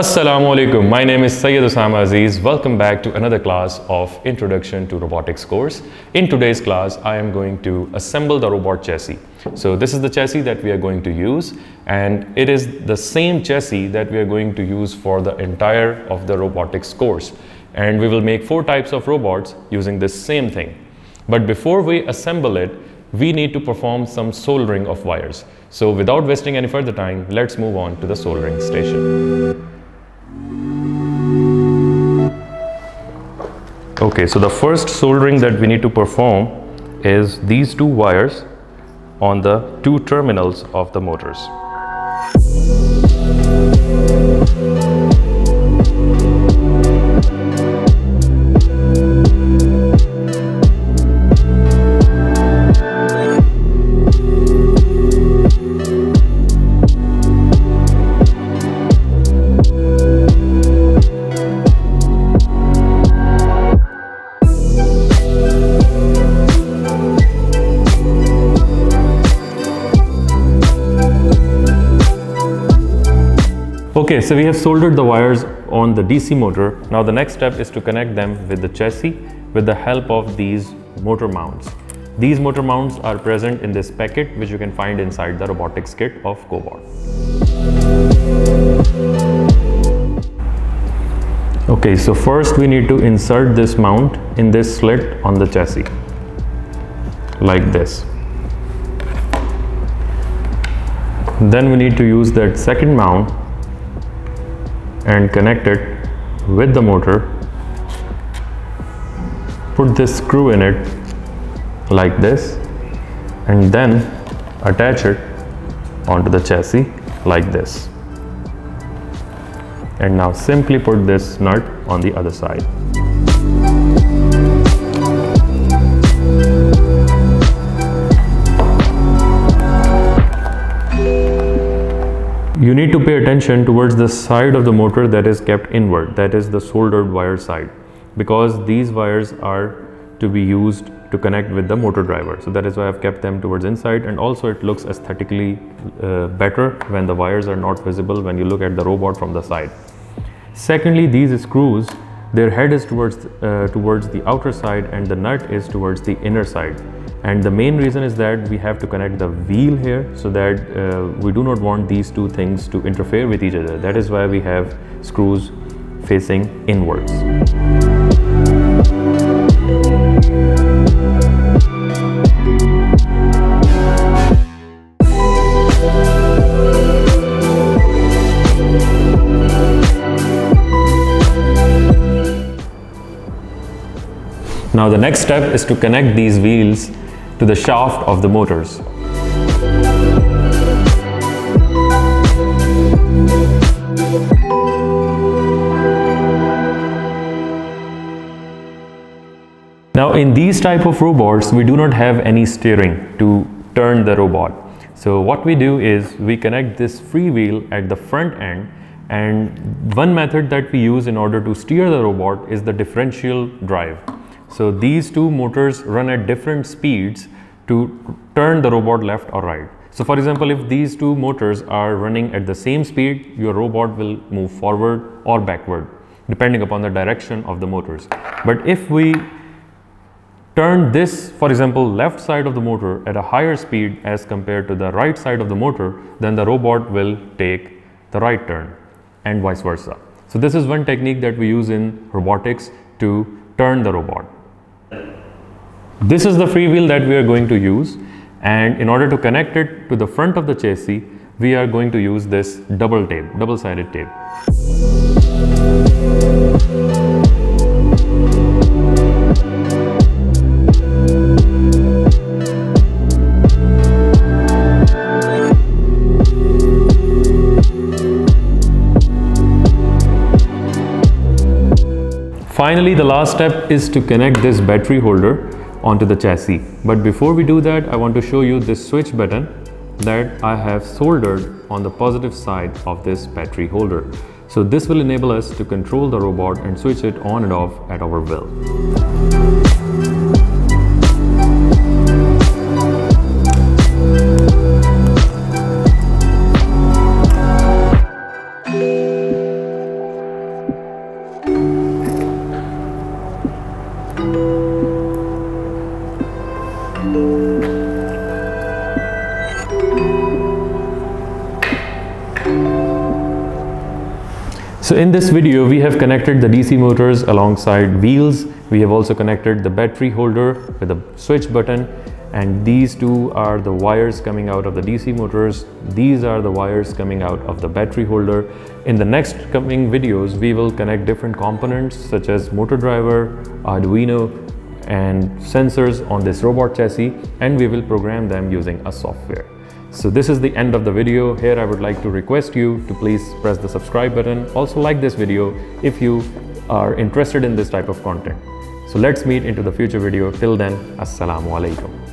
Assalamu alaikum. My name is Syed Usama Aziz. Welcome back to another class of Introduction to Robotics course. In today's class, I am going to assemble the robot chassis. So this is the chassis that we are going to use and it is the same chassis that we are going to use for the entire of the robotics course. And we will make four types of robots using this same thing. But before we assemble it, we need to perform some soldering of wires. So without wasting any further time, let's move on to the soldering station. Okay, so the first soldering that we need to perform is these two wires on the two terminals of the motors. Okay, so we have soldered the wires on the DC motor. Now the next step is to connect them with the chassis with the help of these motor mounts. These motor mounts are present in this packet which you can find inside the robotics kit of Cobot. Okay, so first we need to insert this mount in this slit on the chassis like this. Then we need to use that second mount and connect it with the motor put this screw in it like this and then attach it onto the chassis like this. And now simply put this nut on the other side you need to pay attention towards the side of the motor that is kept inward that is the soldered wire side because these wires are to be used to connect with the motor driver. So that is why I've kept them towards inside and also it looks aesthetically uh, better when the wires are not visible when you look at the robot from the side. Secondly these screws their head is towards uh, towards the outer side and the nut is towards the inner side and the main reason is that we have to connect the wheel here so that uh, we do not want these two things to interfere with each other. That is why we have screws facing inwards. Now the next step is to connect these wheels to the shaft of the motors. Now in these type of robots, we do not have any steering to turn the robot. So what we do is we connect this free wheel at the front end and one method that we use in order to steer the robot is the differential drive. So these two motors run at different speeds to turn the robot left or right. So for example, if these two motors are running at the same speed, your robot will move forward or backward depending upon the direction of the motors. But if we turn this, for example, left side of the motor at a higher speed as compared to the right side of the motor, then the robot will take the right turn and vice versa. So this is one technique that we use in robotics to turn the robot. This is the free wheel that we are going to use and in order to connect it to the front of the chassis, we are going to use this double tape, double-sided tape. Finally, the last step is to connect this battery holder onto the chassis. But before we do that, I want to show you this switch button that I have soldered on the positive side of this battery holder. So this will enable us to control the robot and switch it on and off at our will. So in this video, we have connected the DC motors alongside wheels. We have also connected the battery holder with a switch button and these two are the wires coming out of the DC motors. These are the wires coming out of the battery holder. In the next coming videos, we will connect different components such as motor driver, Arduino and sensors on this robot chassis and we will program them using a software. So this is the end of the video. Here I would like to request you to please press the subscribe button. Also like this video if you are interested in this type of content. So let's meet into the future video. Till then, Assalamu alaikum.